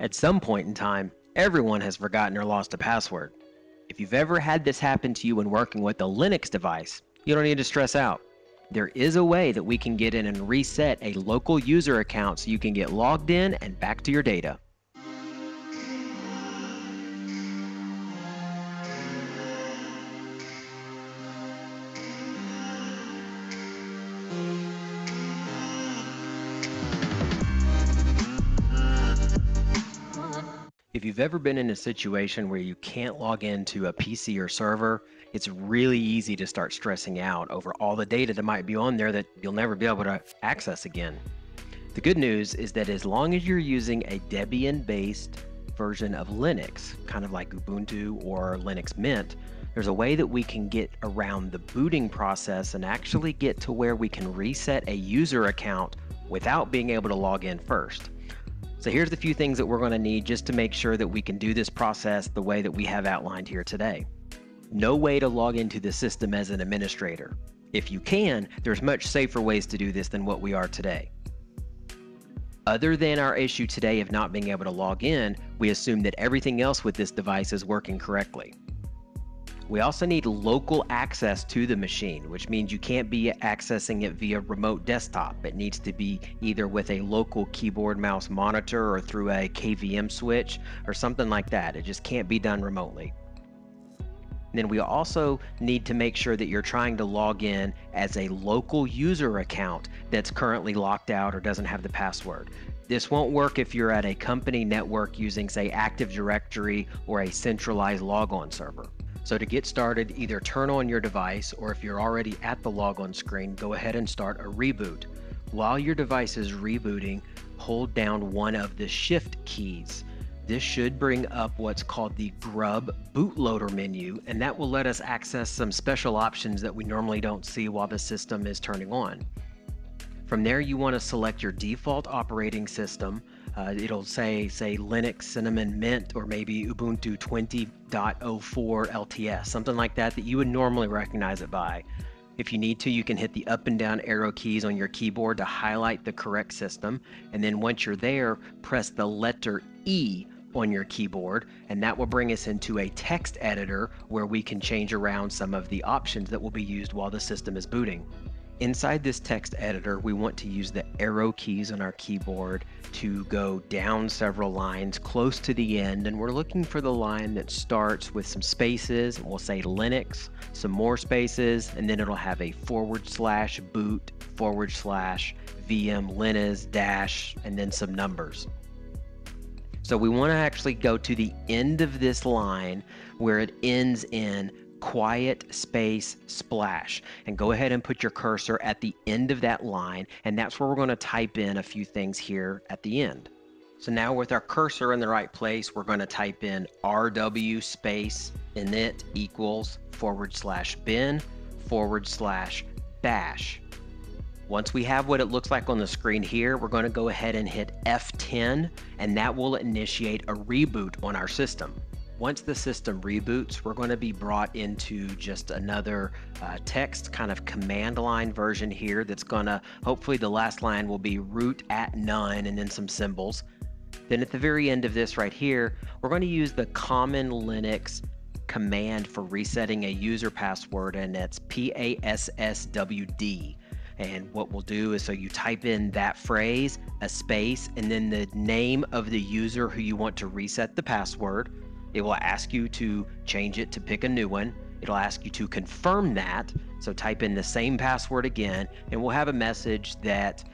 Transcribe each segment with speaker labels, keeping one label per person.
Speaker 1: At some point in time, everyone has forgotten or lost a password. If you've ever had this happen to you when working with a Linux device, you don't need to stress out. There is a way that we can get in and reset a local user account so you can get logged in and back to your data. If you've ever been in a situation where you can't log into a PC or server, it's really easy to start stressing out over all the data that might be on there that you'll never be able to access again. The good news is that as long as you're using a Debian based version of Linux, kind of like Ubuntu or Linux Mint, there's a way that we can get around the booting process and actually get to where we can reset a user account without being able to log in first. So here's the few things that we're going to need just to make sure that we can do this process the way that we have outlined here today. No way to log into the system as an administrator. If you can, there's much safer ways to do this than what we are today. Other than our issue today of not being able to log in, we assume that everything else with this device is working correctly. We also need local access to the machine, which means you can't be accessing it via remote desktop. It needs to be either with a local keyboard mouse monitor or through a KVM switch or something like that. It just can't be done remotely. Then we also need to make sure that you're trying to log in as a local user account that's currently locked out or doesn't have the password. This won't work if you're at a company network using, say, Active Directory or a centralized logon server. So to get started, either turn on your device or if you're already at the logon screen, go ahead and start a reboot. While your device is rebooting, hold down one of the shift keys. This should bring up what's called the Grub bootloader menu, and that will let us access some special options that we normally don't see while the system is turning on. From there, you want to select your default operating system, uh, it'll say, say Linux Cinnamon Mint or maybe Ubuntu 20.04 LTS, something like that that you would normally recognize it by. If you need to, you can hit the up and down arrow keys on your keyboard to highlight the correct system. And then once you're there, press the letter E on your keyboard, and that will bring us into a text editor where we can change around some of the options that will be used while the system is booting. Inside this text editor, we want to use the arrow keys on our keyboard to go down several lines close to the end. And we're looking for the line that starts with some spaces. And we'll say Linux, some more spaces, and then it'll have a forward slash boot, forward slash VM Linux dash, and then some numbers. So we want to actually go to the end of this line where it ends in quiet space splash and go ahead and put your cursor at the end of that line and that's where we're going to type in a few things here at the end. So now with our cursor in the right place we're going to type in rw space init equals forward slash bin forward slash bash. Once we have what it looks like on the screen here, we're going to go ahead and hit F10 and that will initiate a reboot on our system. Once the system reboots, we're going to be brought into just another uh, text kind of command line version here that's going to, hopefully the last line will be root at none and then some symbols. Then at the very end of this right here, we're going to use the common Linux command for resetting a user password and that's PASSWD. And what we'll do is so you type in that phrase, a space, and then the name of the user who you want to reset the password it will ask you to change it to pick a new one. It'll ask you to confirm that. So type in the same password again, and we'll have a message that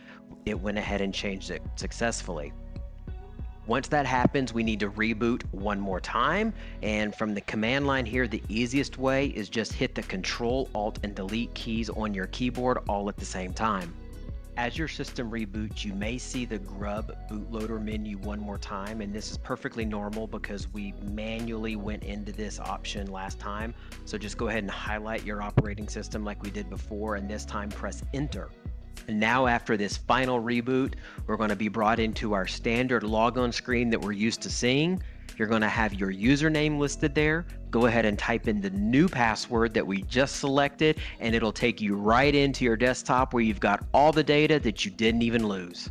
Speaker 1: it went ahead and changed it successfully. Once that happens, we need to reboot one more time. And from the command line here, the easiest way is just hit the Control, Alt, and Delete keys on your keyboard all at the same time. As your system reboots, you may see the Grub bootloader menu one more time, and this is perfectly normal because we manually went into this option last time. So just go ahead and highlight your operating system like we did before, and this time press enter. And now after this final reboot, we're going to be brought into our standard logon screen that we're used to seeing. You're going to have your username listed there. Go ahead and type in the new password that we just selected, and it'll take you right into your desktop where you've got all the data that you didn't even lose.